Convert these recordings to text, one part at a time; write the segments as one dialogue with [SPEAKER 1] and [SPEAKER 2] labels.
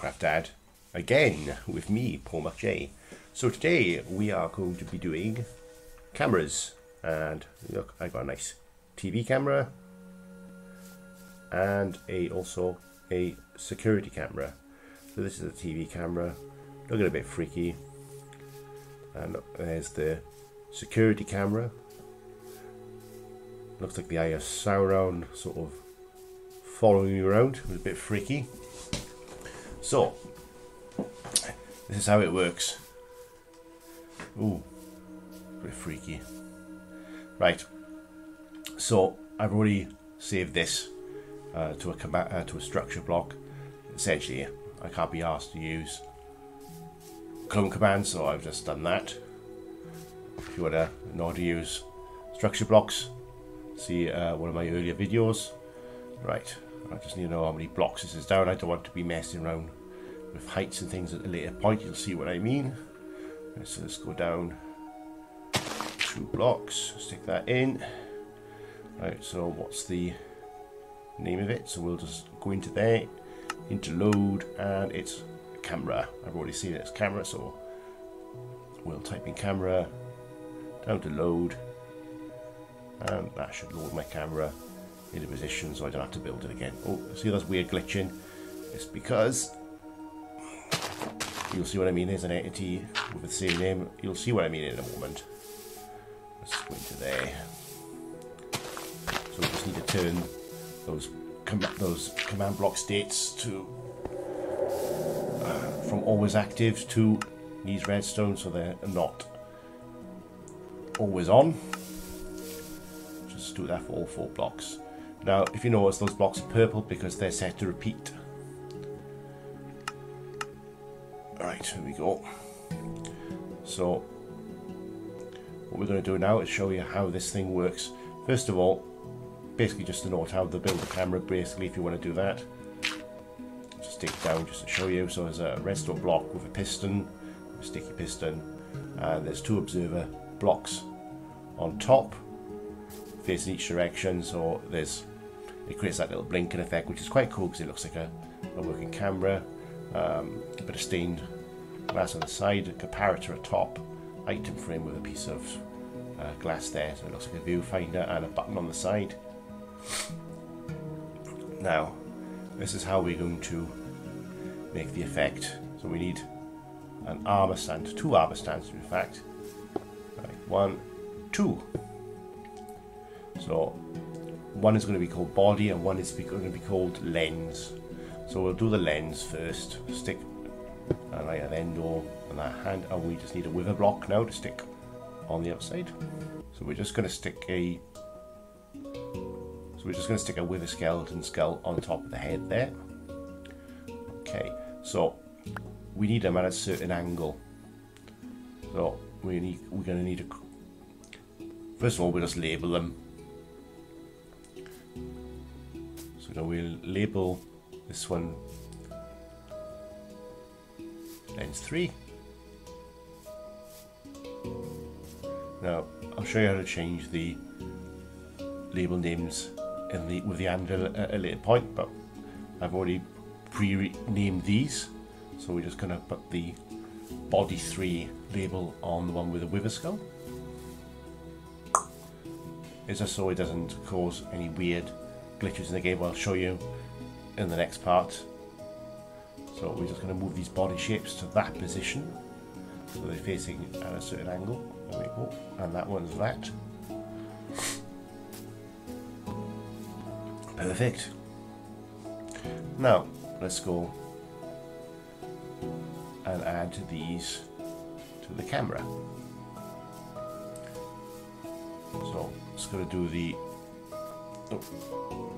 [SPEAKER 1] Minecraft Dad again with me, Paul McJ. So today we are going to be doing cameras and look, I got a nice TV camera and a also a security camera. So this is a TV camera, looking a bit freaky. And there's the security camera. Looks like the eye of Sauron sort of following you around. A bit freaky. So, this is how it works. Ooh, bit freaky. Right. So I've already saved this uh, to a uh, to a structure block. Essentially, I can't be asked to use clone command, so I've just done that. If you want to know how to use structure blocks, see uh, one of my earlier videos. Right, I just need to know how many blocks this is down. I don't want to be messing around with heights and things at a later point. You'll see what I mean. So let's go down two blocks, stick that in. Right, so what's the name of it? So we'll just go into there, into load, and it's camera. I've already seen it camera, so we'll type in camera, down to load, and that should load my camera into position so I don't have to build it again. Oh, see that's weird glitching? It's because you'll see what I mean. There's an entity with the same name. You'll see what I mean in a moment. Let's go into there. So we just need to turn those com those command block states to uh, from always active to these redstone so they're not always on. Just do that for all four blocks. Now, if you notice, those blocks are purple because they're set to repeat. Right, here we go. So, what we're going to do now is show you how this thing works. First of all, basically just to note how to build the camera, basically, if you want to do that. Just stick down just to show you. So there's a redstone block with a piston, a sticky piston, and there's two observer blocks on top facing each direction so there's it creates that little blinking effect which is quite cool because it looks like a, a working camera um, a bit of stained glass on the side a comparator at top item frame with a piece of uh, glass there so it looks like a viewfinder and a button on the side. Now this is how we're going to make the effect. So we need an armor stand two armor stands in fact. Right, one two. So one is going to be called body and one is going to be called lens. So we'll do the lens first. Stick and like an endo on that hand and we just need a wither block now to stick on the outside. So we're just going to stick a so we're just going to stick a wither skeleton skull on top of the head there. Okay, so we need them at a certain angle. So we need we're going to need a first of all we just label them So we'll label this one lens 3. Now I'll show you how to change the label names in the with the anvil at a later point, but I've already pre-named these, so we're just going to put the body 3 label on the one with the wither skull. It's just so it doesn't cause any weird glitches in the game I'll show you in the next part. So we're just going to move these body shapes to that position. So they're facing at a certain angle. And that one's that. Perfect. Now, let's go and add these to the camera. So, just going to do the oh,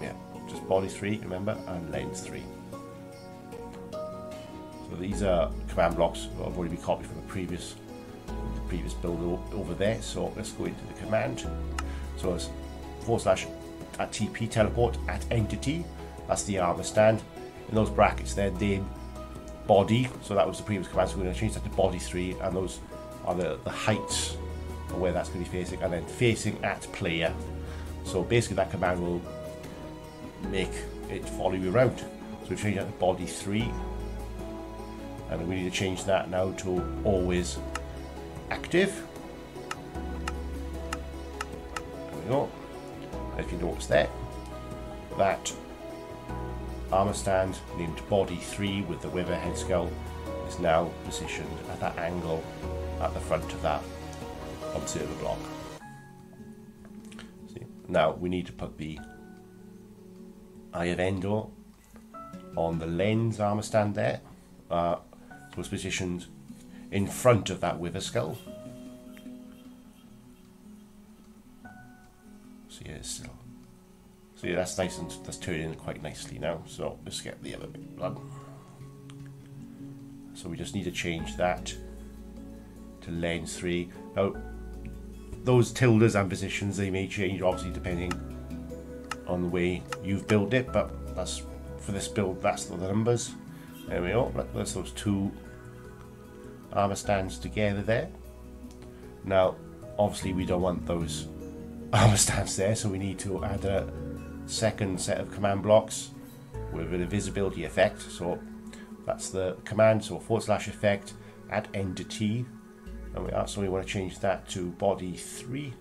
[SPEAKER 1] yeah, just body 3, remember, and lens 3. So these are command blocks that have already been copied from the previous the previous build over there. So let's go into the command. So it's forward slash at TP teleport at entity. That's the armor stand. In those brackets there, name body. So that was the previous command. So we're going to change that to body 3, and those are the, the heights of where that's going to be facing, and then facing at player. So basically, that command will make it follow you around. So we change that to body 3. And we need to change that now to always active. There we go. if you notice there, that armor stand named body 3 with the wither head skull is now positioned at that angle at the front of that observer block. Now we need to put the Eye of Ender on the lens armor stand there. Uh, so it's positioned in front of that wither skull. So yeah, it's still. So yeah, that's nice and that's turning in quite nicely now. So let's get the other bit blood. So we just need to change that to lens 3. Now, those tildes and positions, they may change obviously depending on the way you've built it, but that's for this build, that's the numbers. There we go, that's those two armor stands together there. Now, obviously we don't want those armor stands there, so we need to add a second set of command blocks with an invisibility effect. So that's the command, so forward slash effect, add entity, and we we want to change that to body 3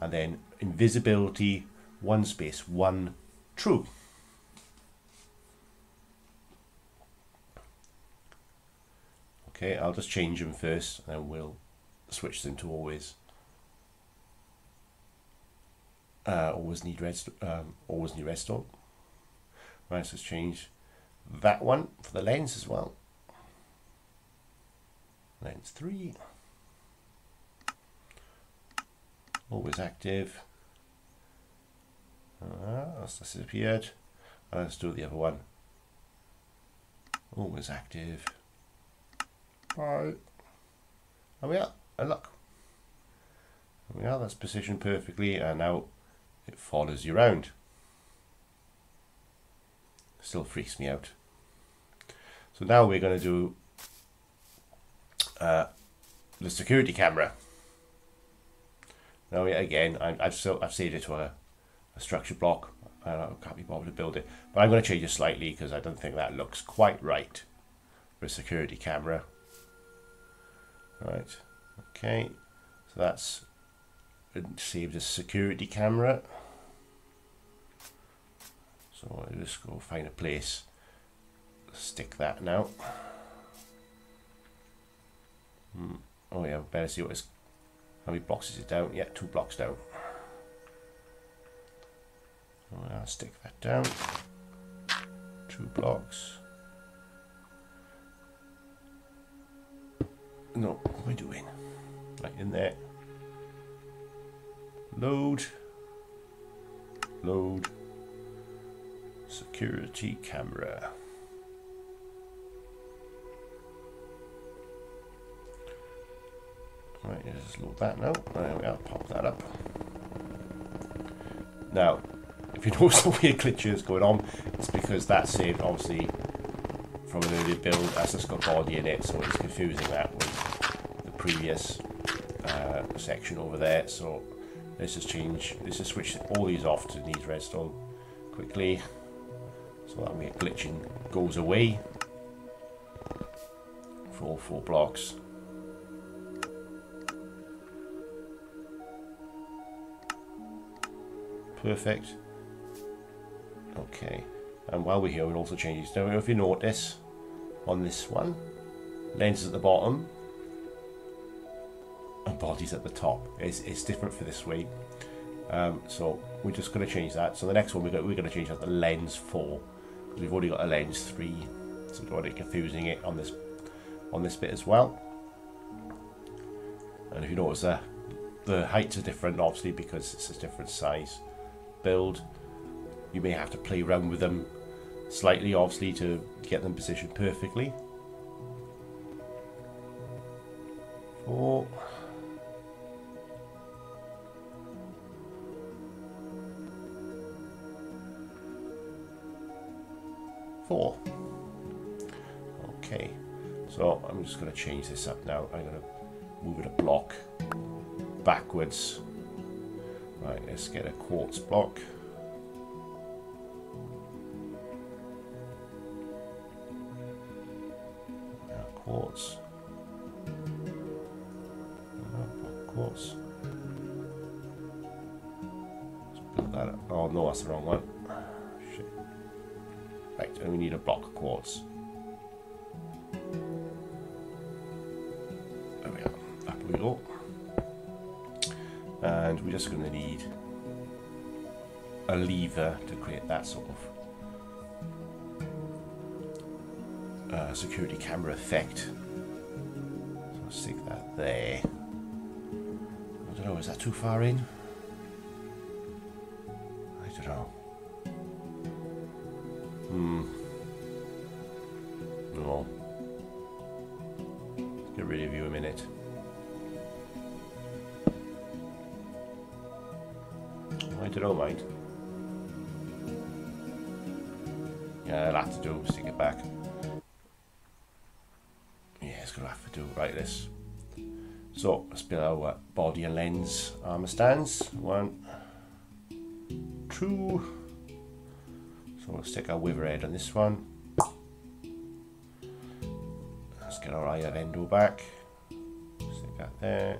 [SPEAKER 1] and then invisibility one space one true. Okay I'll just change them first and then we'll switch them to always uh, always need red um, always need redstone. Right so let's change that one for the lens as well lens 3 always active. Uh, that's disappeared. Uh, let's do the other one. Always active. Right. And we are. And look there we are. That's positioned perfectly and now it follows you around still freaks me out. So now we're going to do uh, the security camera. Now again, I, have so I've saved it to a, a structure block. I can't be bothered to build it, but I'm going to change it slightly because I don't think that looks quite right for a security camera. Right, okay, so that's saved as security camera. So I'll just go find a place, stick that now. Hmm. Oh yeah, better see what is. How many blocks is it down? Yeah, two blocks down. I'll stick that down. Two blocks. No, what am I doing? Right in there. Load. Load. Security camera. Right, just load that now. There we are, pop that up. Now, if you notice the weird glitches going on, it's because that's saved obviously from an earlier build as just got body in it, so it's confusing that with the previous uh, section over there. So let's just change, let's just switch all these off to need redstone quickly. So that weird glitching goes away for all four blocks. Perfect. Okay. And while we're here, we'll also change this. Now, if you notice on this one, lens at the bottom and bodies at the top. It's, it's different for this way. Um, so we're just going to change that. So the next one we're going, we're to change that to lens 4 because we've already got a lens 3. So we don't want it confusing it on this on this bit as well. And if you notice there, the heights are different obviously because it's a different size build. You may have to play around with them slightly, obviously, to get them positioned perfectly. Four. Four. Okay, so I'm just going to change this up now. I'm going to move it a block backwards Right, let's get a quartz block. Now quartz. Quartz. Let's build that up. Oh no, that's the wrong one. Shit. Right, and we need a block of quartz. And we're just going to need a lever to create that sort of uh, security camera effect. So I'll stick that there. I don't know, is that too far in? I don't know. Hmm. No. Get rid of you a minute. I don't know, mate. Yeah, I'll have to do, stick it back. Yeah, it's gonna have to do. Right, this. So, let's build our uh, body and lens armor stands. One, two. So we'll stick our wither head on this one. Let's get our eye of ender back. Stick that there.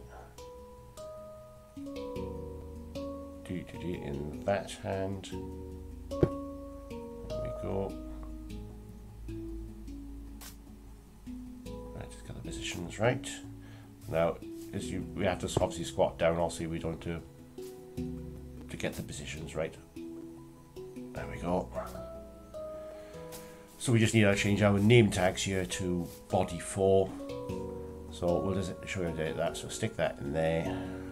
[SPEAKER 1] In that hand. There we go. Right, just get the positions right. Now, as you, we have to obviously squat down also we don't do to get the positions right. There we go. So we just need to change our name tags here to body 4. So we'll just show you that. So stick that in there.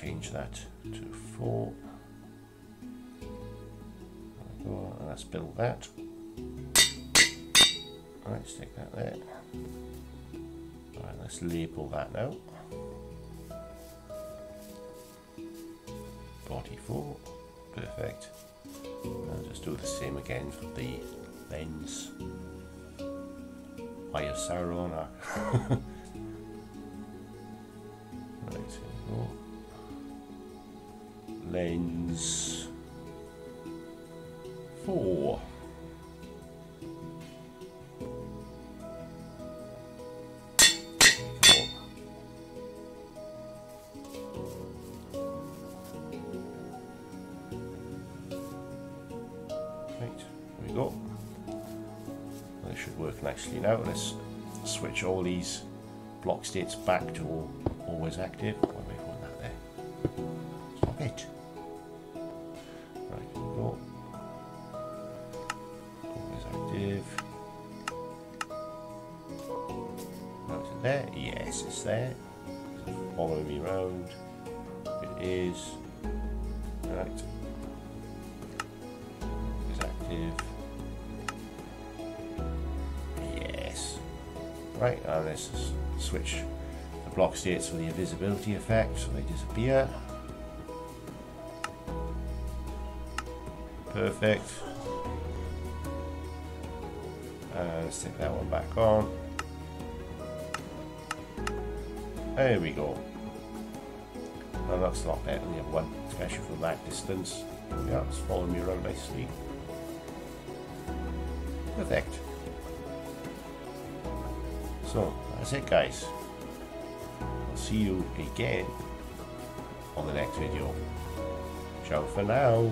[SPEAKER 1] And change that to 4. And let's build that. Alright, stick that there. Let's label that now. Body 4. Perfect. I'll just do the same again for the lens. Eye of Sauron. Lens 4. nicely now. Let's switch all these block states back to always active. Why am I putting that there? Stop it. There? Yes, it's there. It's following me around. It is. Right. Is active. Yes. Right, and let's switch the block states for the invisibility effect so they disappear. Perfect. And let's take that one back on. There we go. That looks a lot better than the other one, especially from that distance. Yeah, it's following me around nicely. Perfect. So, that's it guys. I'll see you again on the next video. Ciao for now.